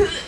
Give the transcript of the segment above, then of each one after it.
Ugh.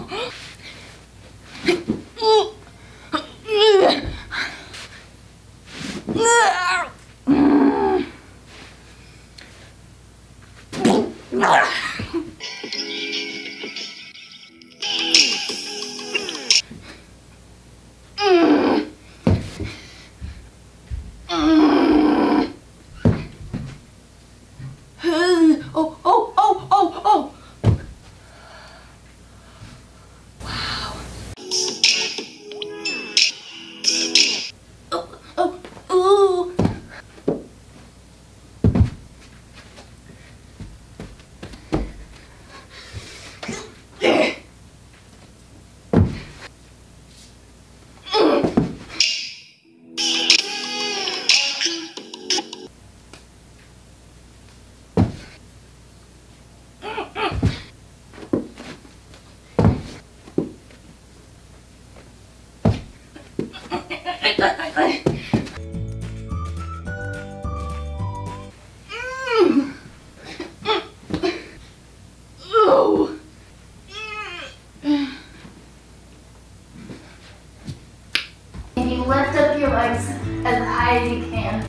legs as high as you can.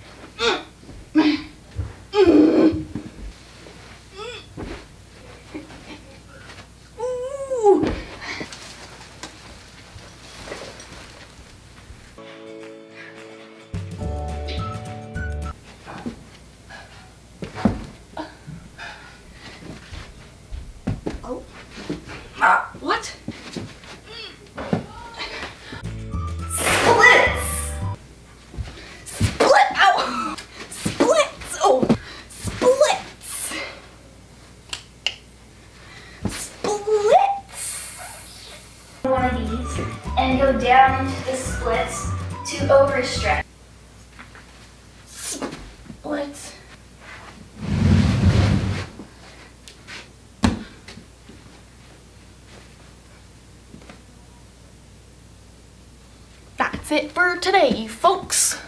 One of these and go down into the splits to overstretch. Splits. That's it for today, folks.